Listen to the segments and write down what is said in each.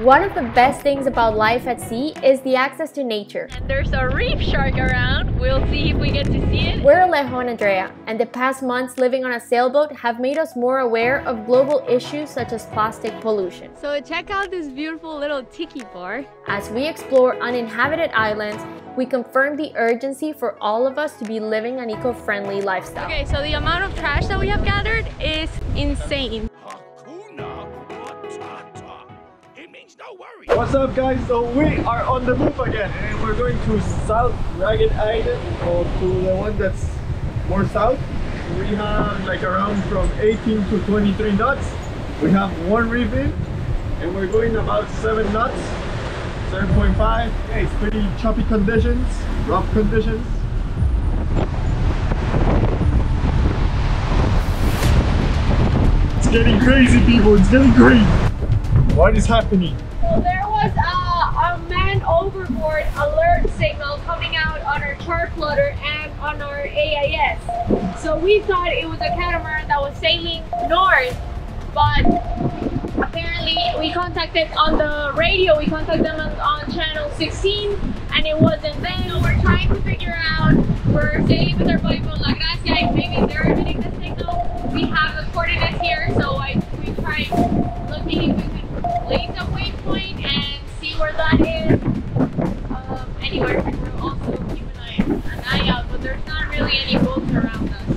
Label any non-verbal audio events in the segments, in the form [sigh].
One of the best things about life at sea is the access to nature. And there's a reef shark around. We'll see if we get to see it. We're Alejo and Andrea, and the past months living on a sailboat have made us more aware of global issues such as plastic pollution. So check out this beautiful little tiki bar. As we explore uninhabited islands, we confirm the urgency for all of us to be living an eco-friendly lifestyle. Okay, so the amount of trash that we have gathered is insane. What's up guys? So we are on the move again and we're going to South Ragged Island or to the one that's more south. We have like around from 18 to 23 knots. We have one reef in and we're going about 7 knots, 7.5. Yeah, it's pretty choppy conditions, rough conditions. It's getting crazy people, it's getting crazy. What is happening? There was a, a man overboard alert signal coming out on our chart plotter and on our AIS. So we thought it was a catamaran that was sailing north, but apparently we contacted on the radio, we contacted them on, on channel 16 and it wasn't there. So we're trying to figure out, we're sailing with our buddy from La Gracia, maybe they're getting the signal. We have the coordinates here, so I, we tried looking if we a waypoint and see where that is. Um, anyway, we're also keeping an eye, an eye out, but there's not really any boats around us.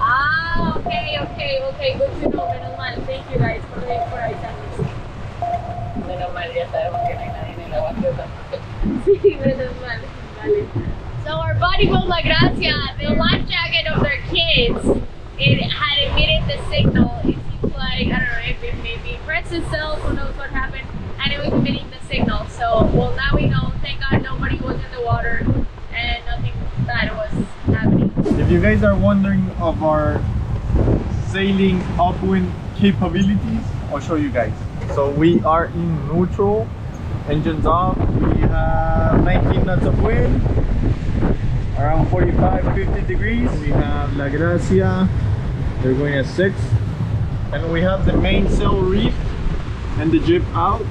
Ah, okay, okay, okay, good to know, menos mal. Thank you guys for, for avisarnos. [laughs] Sí, menos mal. Vale. So our buddy from La Gracia, the life jacket of their kids, it had emitted the signal. It seems like, I don't know if it maybe pressed itself, who knows what happened, and it was emitting the signal. So, well, now we know. Thank God nobody was in the water and nothing bad was happening. If you guys are wondering of our sailing upwind capabilities, I'll show you guys. So we are in neutral, engines off, we have 19 knots of wind, around 45 50 degrees. We have La Gracia, they're going at 6, and we have the mainsail reef and the jib out,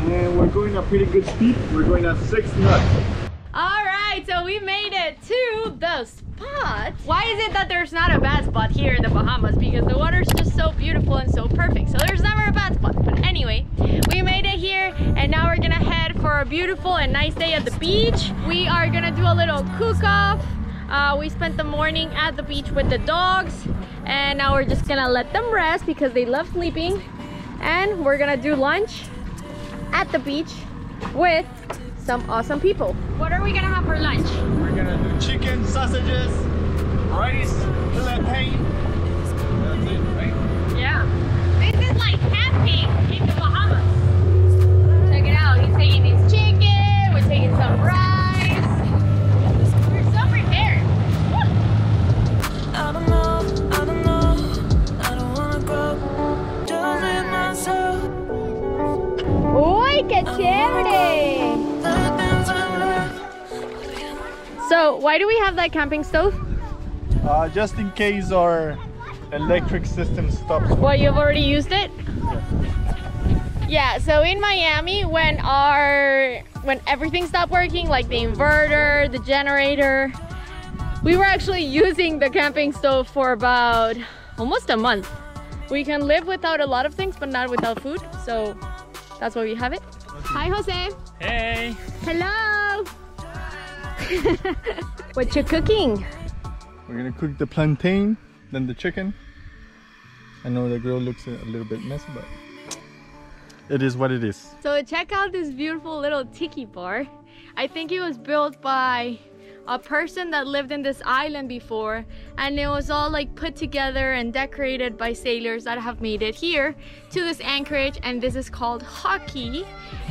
and we're going at pretty good speed. We're going at 6 knots. All right, so we made it to the Why is it that there's not a bad spot here in the Bahamas? Because the water's just so beautiful and so perfect. So there's never a bad spot. But anyway, we made it here and now we're gonna head for a beautiful and nice day at the beach. We are gonna do a little cook-off. Uh, we spent the morning at the beach with the dogs and now we're just gonna let them rest because they love sleeping. And we're gonna do lunch at the beach with some awesome people. What are we gonna have for lunch? We're gonna do chicken, sausages, rice, plantain. That's it, right? Yeah. This is like camping in the Bahamas. Check it out. He's taking his chicken. We're taking some rice. We're so prepared. I don't know, I don't know, I don't wanna grow. Just myself. Uy, qué chévere. So, why do we have that camping stove? Uh, just in case our electric system stops. Well, you've already used it? Yeah, so in Miami, when our when everything stopped working, like the inverter, the generator, we were actually [laughs] using the camping stove for about almost a month. We can live without a lot of things, but not without food. So that's why we have it. Hi, Jose. Hey! Hello. What you cooking? We're gonna cook the plantain, then the chicken. I know the grill looks a little bit messy, but it is what it is. So check out this beautiful little tiki bar. I think it was built by a person that lived in this island before and it was all like put together and decorated by sailors that have made it here to this anchorage and this is called hockey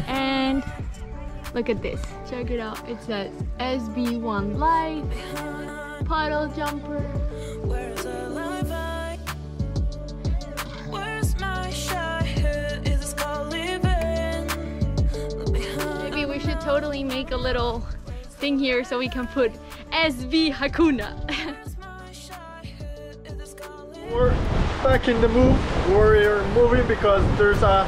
and look at this check it out it says SB1 light puddle jumper Where's the life I? Where's my shy hair? Is this called living? Maybe we should totally make a little thing here so we can put SV Hakuna Where's my shy hair? Is this called living? We're back in the move. we're moving because there's a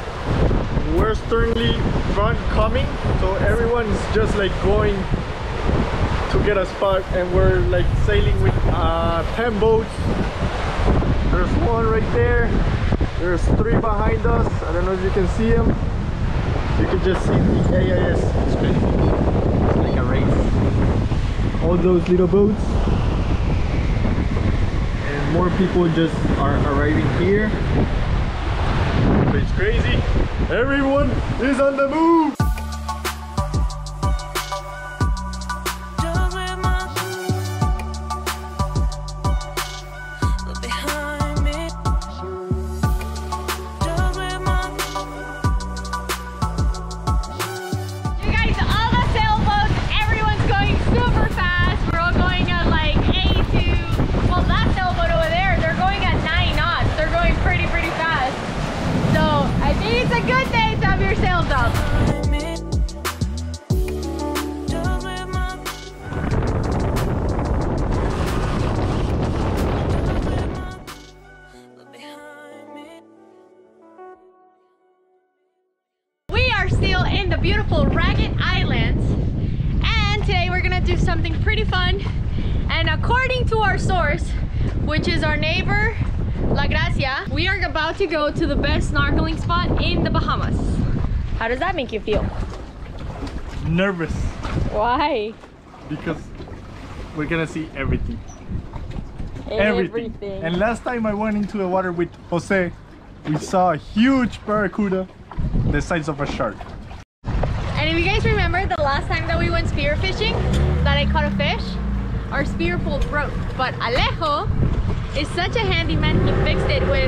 westerly front coming so everyone's just like going to get a spot and we're like sailing with uh, 10 boats. There's one right there. There's three behind us. I don't know if you can see them. You can just see the AIS it's like a race. All those little boats. And more people just are arriving here it's crazy. Everyone is on the move it's a good day to have your sails up. We are still in the beautiful Ragged Islands, and today we're gonna do something pretty fun. And according to our source, which is our neighbor La Gracia, we are about to go to the best snorkeling spot in the Bahamas. How does that make you feel? nervous Why? because we're gonna see everything everything. And last time I went into the water with Jose, we saw a huge barracuda the size of a shark. And if you guys remember the last time that we went spear fishing, that I caught a fish, our spear pole broke. But Alejo is such a handyman, he fixed it with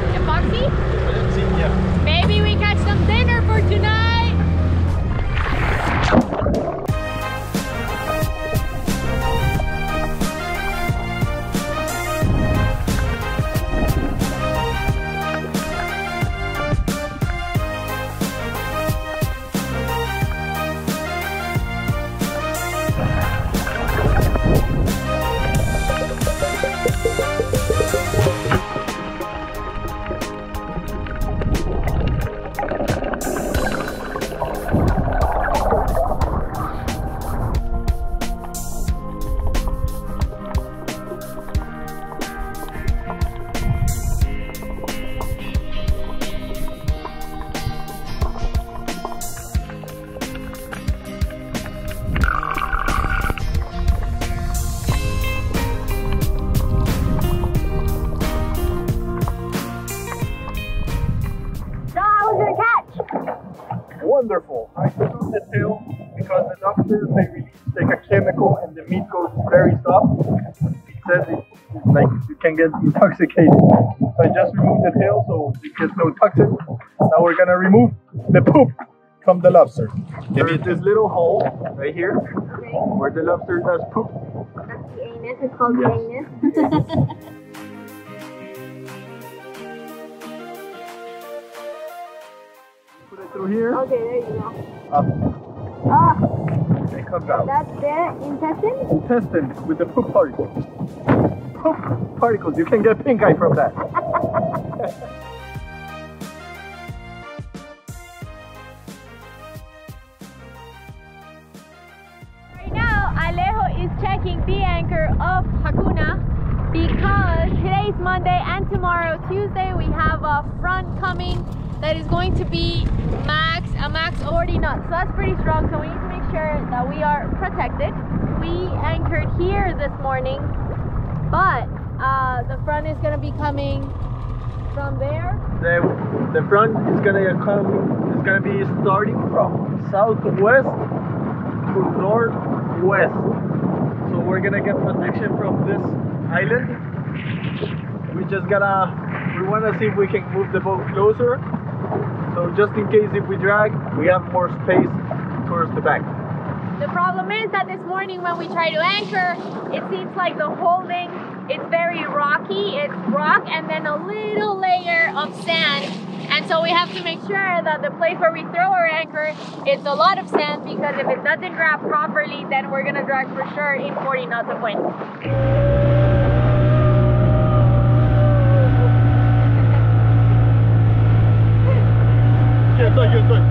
very soft. It says it, it's like you can get intoxicated. So I just removed the tail so it gets no toxin. Now we're gonna remove the poop from the lobster. There's this little hole right here where the lobster does poop. That's the anus. It's called Yes. the anus. Put it through here. okay, there you go. Up. Ah, It comes out. that's their intestine. Intestine with the poop particles. Poop particles. You can get pink eye from that. [laughs] Right now, Alejo is checking the anchor of Hakuna because today is Monday and tomorrow, Tuesday, we have a front coming that is going to be max, a max 40 knots. So that's pretty strong. So we need to make sure that we are protected. We anchored here this morning, but uh, the front is going to be coming from there. The, the front is gonna come. It's gonna be starting from southwest to northwest. So we're gonna get protection from this island. We just gotta. We wanna see if we can move the boat closer. So just in case if we drag, we have more space towards the back. The problem is that this morning when we try to anchor, it seems like the holding it's very rocky. It's rock and then a little layer of sand. And so we have to make sure that the place where we throw our anchor it's a lot of sand because if it doesn't grab properly, then we're gonna drag for sure in 40 knots of wind. estoy, aquí estoy. Are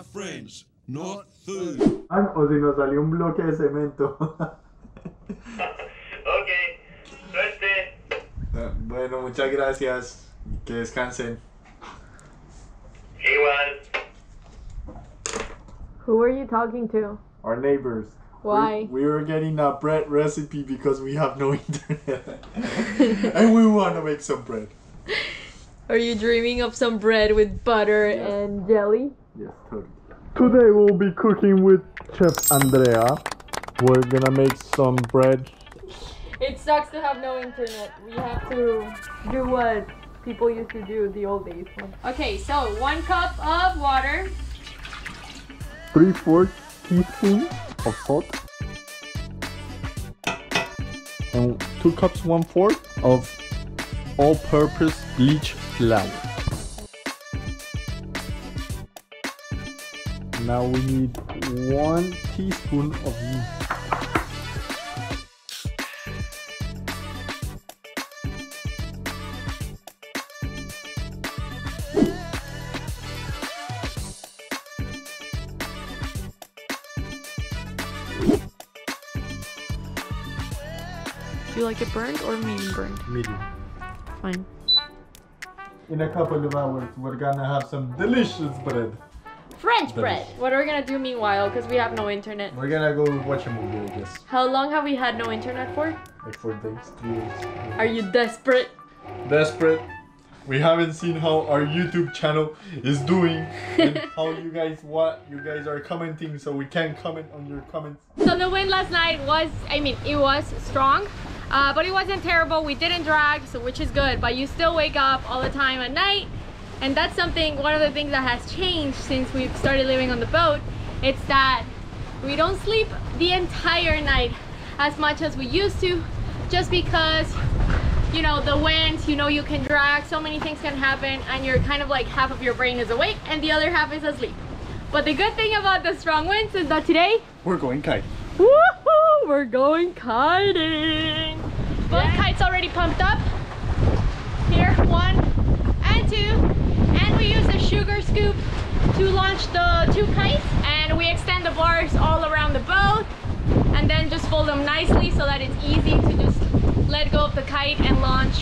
Fish are friends, not food. Ah, o si nos salió un bloque de cemento. [laughs] Ok, suerte. bueno, muchas gracias. Que descansen. Igual. Who are you talking to? Our neighbors. Why? We, we were getting a bread recipe because we have no [laughs] internet. [laughs] and we want to make some bread. Are you dreaming of some bread with butter and jelly? Yes, totally. Today we'll be cooking with Chef Andrea. We're gonna make some bread. It sucks to have no internet. We have to do what people used to do the old days. Okay, so one cup of water. Three fourths teaspoon of salt. And two cups, one fourth of all-purpose bleach flour. Now we need one teaspoon of yeast. Do you like it burnt or medium burnt? Medium. Fine. In a couple of hours, we're gonna have some delicious bread. French bread. What are we gonna do meanwhile? Because we have no internet. We're gonna go watch a movie, I guess. How long have we had no internet for? Like four days, three days. Are you desperate? Desperate. We haven't seen how our YouTube channel is doing [laughs] and how you guys what you guys are commenting, so we can comment on your comments. So the wind last night was, I mean, it was strong, uh, but it wasn't terrible. We didn't drag, so which is good. But you still wake up all the time at night, and that's something. One of the things that has changed since we've started living on the boat. It's that we don't sleep the entire night as much as we used to, just because you know the winds, You know you can drag. So many things can happen, and you're kind of like half of your brain is awake and the other half is asleep. But the good thing about the strong winds is that today We're going kite. Woohoo! We're going kiting! Both kites already pumped up. Here, one and two. And we use the sugar scoop to launch the two kites. And we extend the bars all around the boat. And then just fold them nicely so that it's easy to just let go of the kite and launch.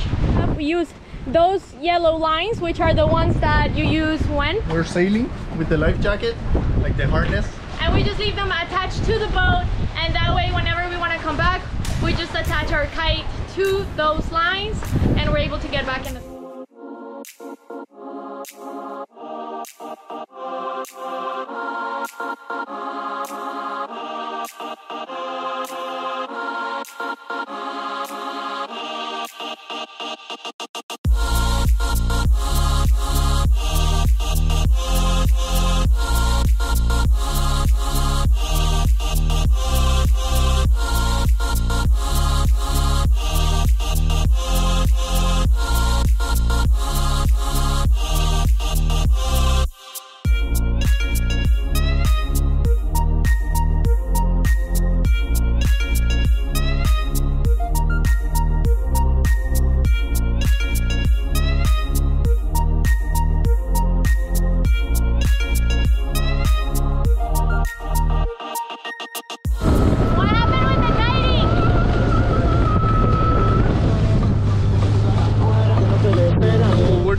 We use those yellow lines, which are the ones that you use when We're sailing with the life jacket, like the harness. and we just leave them attached to the boat and that way whenever we want to come back we just attach our kite to those lines and we're able to get back in the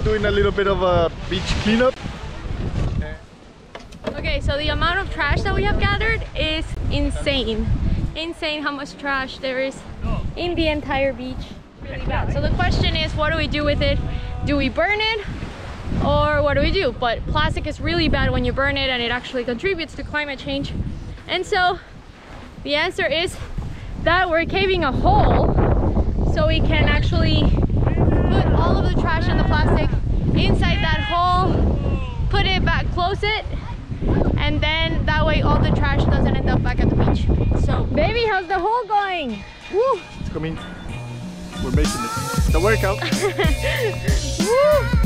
doing a little bit of a beach cleanup. Okay, so the amount of trash that we have gathered is insane. Insane how much trash there is in the entire beach. Really bad. So the question is, what do we do with it? Do we burn it? Or what do we do? But plastic is really bad when you burn it and it actually contributes to climate change. And so the answer is that we're caving a hole so we can actually put all of the trash and the plastic inside that hole, put it back, close it, and then that way all the trash doesn't end up back at the beach. So, baby, how's the hole going? Woo! It's coming. We're making it. The workout. Woo! [laughs] [laughs]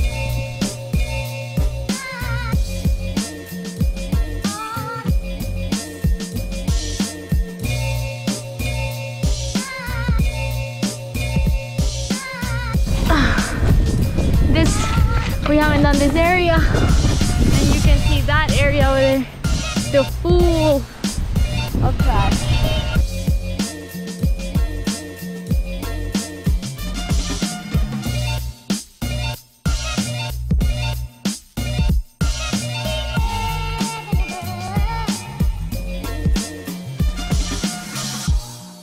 we haven't done this area. And you can see that area over there the full of trash.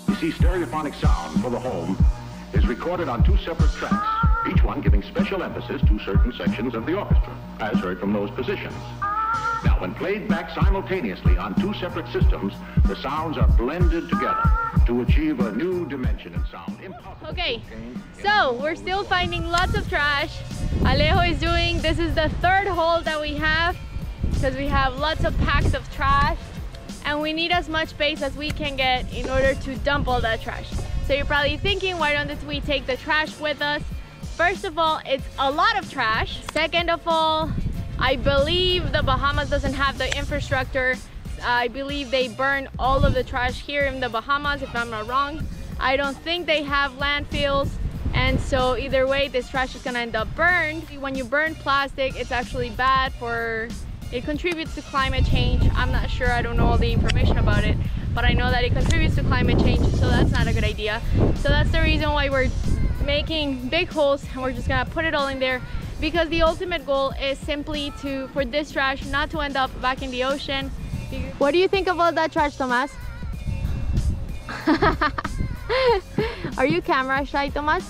You see, stereophonic sound for the home is recorded on two separate tracks, one giving special emphasis to certain sections of the orchestra, as heard from those positions. Now, when played back simultaneously on two separate systems, the sounds are blended together to achieve a new dimension in sound. Impossible Okay, so we're still finding lots of trash. Alejo is doing, this is the third hole that we have because we have lots of packs of trash and we need as much space as we can get in order to dump all that trash. So you're probably thinking, why don't we take the trash with us? First of all, it's a lot of trash. Second of all, I believe the Bahamas doesn't have the infrastructure. I believe they burn all of the trash here in the Bahamas, if I'm not wrong. I don't think they have landfills. And so either way, this trash is gonna end up burned. When you burn plastic, it's actually bad for, it contributes to climate change. I'm not sure, I don't know all the information about it, but I know that it contributes to climate change, so that's not a good idea. So that's the reason why we're making big holes and we're just gonna put it all in there because the ultimate goal is simply to, for this trash not to end up back in the ocean. What do you think of all that trash, Tomas? [laughs] Are you camera shy, Tomas?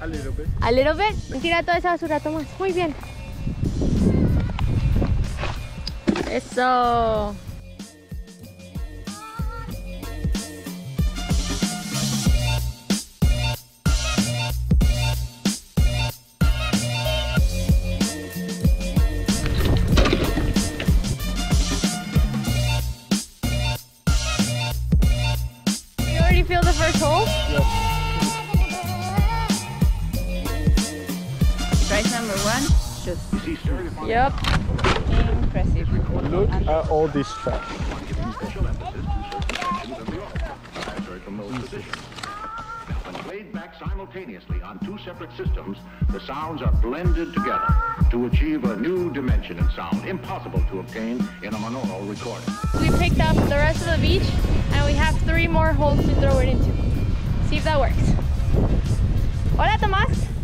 A little bit. A little bit. Tira toda esa basura, Tomás. Muy bien. Eso. Those positions. Now, when played back simultaneously on two separate systems, the sounds are blended together to achieve a new dimension in sound, impossible to obtain in a monaural recording. We picked up the rest of the beach and we have three more holes to throw it into. See if that works. Hola, Tomás.